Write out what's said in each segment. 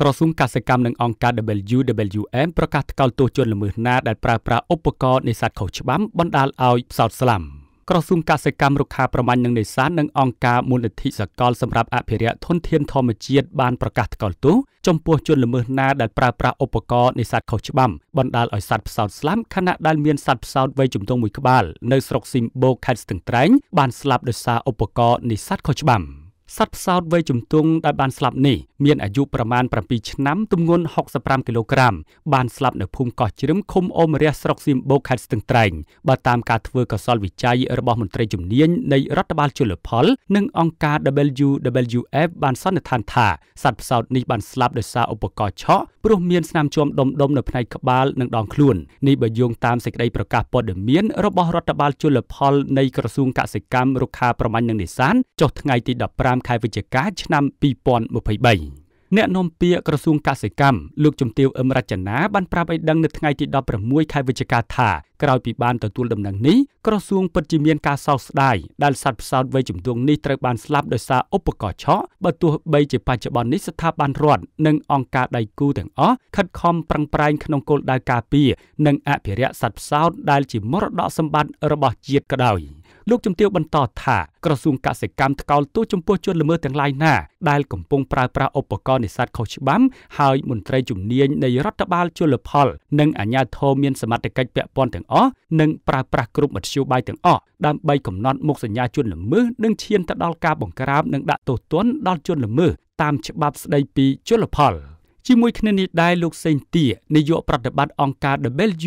ក្រសួងកសិកម្មនិងអង្គការ WWF ប្រកាសថ្កោលទោសជនល្មើសណាដែលប្រើប្រាស់ឧបករណ៍នេសាទខុសច្បាប់បណ្ដាលឲ្យផ្សោតស្លាប់ក្រសួងកសិកម្មរុក្ខាប្រមាញ់និងនេសាទនិងអង្គការមូលនិធិសកលសម្រាប់អភិរក្សធនធានធម្មជាតិបានប្រកាសថ្កោលទោសចំពោះជនល្មើសណាដែលប្រើប្រាស់ឧបករណ៍នេសាទខុសច្បាប់បណ្ដាលឲ្យសត្វផ្សោតស្លាប់ខណៈដែលមានសត្វផ្សោតវ័យជំទង់មួយក្បាលនៅស្រុកស៊ីមបូខេត្តស្ទឹងត្រែងបានស្លាប់ដោយសារឧបករណ៍នេសាទខុសច្បាប់ សត្វផ្សោតវ័យជំទង់ដែលបានស្លាប់នេះមានអាយុប្រមាណ7ឆ្នាំទម្ងន់65គីឡូក្រាមបានស្លាប់នៅភូមិកោះជ្រឹមឃុំអូមរះស្រុកសៀមបូកខេត្តស្ទឹងត្រែងបើតាមការធ្វើកសលវិច័យរបស់មន្ត្រីជំនាញនៃរដ្ឋបាលជលផល និងអង្គការ WWF បានសន្និដ្ឋានថាសត្វផ្សោតនេះបានស្លាប់ដោយសារឧបករណ៍ឆក់ព្រោះមានស្នាមជាំដុំដុំនៅផ្នែកក្បាលនិងដងខ្លួននេះបើយោងតាមសេចក្តីប្រកាសព័ត៌មានរបស់រដ្ឋបាលជលផលនៃក្រសួងកសិកម្មរុក្ខាប្រមាញ់និងនេសាទចុះថ្ងៃទី15ខែវិច្ឆិកាឆ្នាំ2023អ្នកនាំពាក្យក្រសួងកសិកម្មលោកជំទាវអឹមរចនាបានប្រាប់ឲ្យដឹងនៅថ្ងៃទី16ខែវិច្ឆិកាថាក្រោយពីបានទទួលដំណឹងនេះក្រសួងពិតជាមានការសោកស្ដាយដែលសត្វផ្សោតវ័យជំទង់នេះត្រូវបានស្លាប់ដោយសារឧបករណ៍ឆក់បើទោះបីជាបច្ចុប្បន្ននេះស្ថាប័នរដ្ឋនិងអង្គការដៃគូទាំងអស់ខិតខំប្រឹងប្រែងក្នុងគោលដៅការពារនិងអភិរក្សសត្វផ្សោតដែលជាមរតកសម្បត្តិរបស់ជាតិក៏ដោយ។ លោកជំទាវបន្តថាក្រសួងកសិកម្មថ្កោលទោសចំពោះជនល្មើសទាំងឡាយណាដែលកំពុងប្រើប្រាស់ឧបករណ៍នេសាទខុសច្បាប់ហើយមន្ត្រីជំនាញនៃរដ្ឋបាលជលផល និងអាជ្ញាធរមានសមត្ថកិច្ចពាក់ព័ន្ធទាំងអស់និងប្រើប្រាស់គ្រប់មធ្យោបាយទាំងអស់ដើម្បីកំណត់មុខសញ្ញាជនល្មើសនិងឈានទៅដល់ការបង្ក្រាបនិងដាក់ទោសទណ្ឌដល់ជនល្មើសតាមច្បាប់ស្តីពីជលផល។ ជាមួយគ្នានេះដែរលោកសេងទានាយកប្រតិបត្តិអង្គការ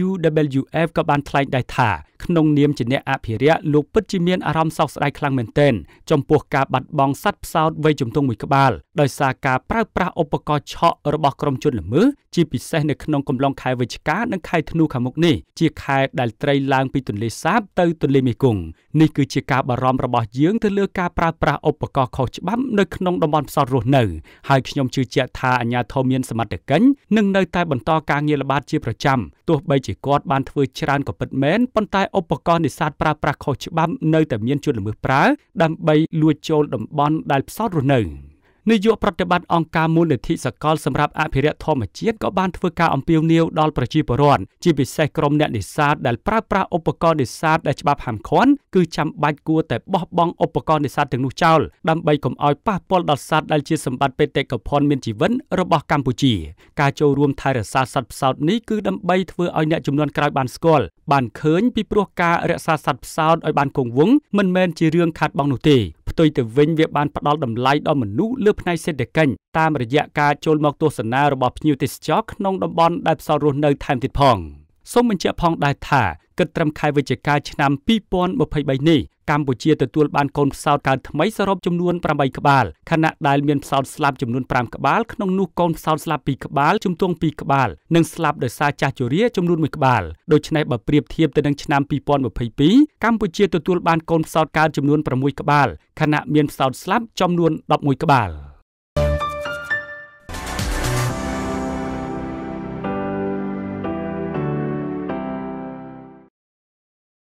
WWF ក៏បានថ្លែងដែរថាក្នុងនាមជាអ្នកអភិរក្សលោកពិតជាមានអារម្មណ៍សោកស្ដាយខ្លាំងមែនទែនចំពោះការបាត់បង់សត្វផ្សោតវ័យជំទង់មួយក្បាលដោយសារការប្រើប្រាស់ឧបករណ៍ឆក់របស់ក្រុមជនល្មើសជាពិសេសនៅក្នុងកំឡុងខែវិច្ឆិកានិងខែធ្នូខាងមុខនេះជាខែដែលត្រីឡើងពីទន្លេសាបទៅទន្លេមេគង្គនេះគឺជាការបារម្ភរបស់យើងទៅលើការប្រើប្រាស់ឧបករណ៍ខុសច្បាប់នៅក្នុងតំបន់ផ្សោតរស់នៅហើយខ្ញុំជឿជាក់ថាអាជ្ញាធរមានសមត្ថកិច្ចនឹងនៅតែបន្តការងារល្បាតជាប្រចាំទោះបីជាគាត់បានធ្វើច្រើនក៏ពិតមែនប៉ុន្តែឧបករណ៍នេសាទប្រើប្រាស់ខុសច្បាប់នៅតែមានជនល្មើសប្រើដើម្បីលួចចូលតំបន់ដែលផ្សោតរស់នៅ។ នាយកប្រតិបត្តិអង្គការមូលនិធិសកលសម្រាប់អភិរក្សធម្មជាតិក៏បានធ្វើការអំពាវនាវដល់ប្រជាពលរដ្ឋជាពិសេសក្រុមអ្នកនេសាទដែលប្រើប្រាស់ឧបករណ៍នេសាទដែលច្បាប់ហាមឃាត់គឺចាំបាច់គួរតែបោះបង់ឧបករណ៍នេសាទទាំងនោះចោលដើម្បីកុំឲ្យប៉ះពាល់ដល់សត្វដែលជាសម្បត្តិបេតិកភណ្ឌមានជីវិតរបស់កម្ពុជាការចូលរួមថែរក្សាសត្វផ្សោតនេះគឺដើម្បីធ្វើឲ្យអ្នកចំនួនក្រោយបានស្គាល់បានឃើញពីព្រោះការរក្សាសត្វផ្សោតឲ្យបានគង់វង្សមិនមែនជារឿងខាតបង់នោះទេ ផ្ទុយទៅវិញវាបានផ្ដល់តម្លៃដល់មនុស្សលើផ្នែកសេដ្ឋកិច្ចតាមរយៈការចូលមកទស្សនារបស់ភ្ញៀវទេសចរក្នុងតំបន់ដែលផ្សោតរស់នៅថែមទៀតផង សូមបញ្ជាក់ផងដែរថាគិតត្រឹមខែវិច្ឆិកាឆ្នាំ2023នេះកម្ពុជាទទួលបានកូនផ្សោតកើតថ្មីសរុបចំនួន8ក្បាលខណៈដែលមានផ្សោតស្លាប់ចំនួន5ក្បាលក្នុងនោះកូនផ្សោតស្លាប់2ក្បាលជំទង់2ក្បាលនិងស្លាប់ដោយសារចាស់ជរាចំនួន1ក្បាលដូច្នេះបើប្រៀបធៀបទៅនឹងឆ្នាំ2022កម្ពុជាទទួលបានកូនផ្សោតកើតចំនួន6ក្បាលខណៈមានផ្សោតស្លាប់ចំនួន11ក្បាល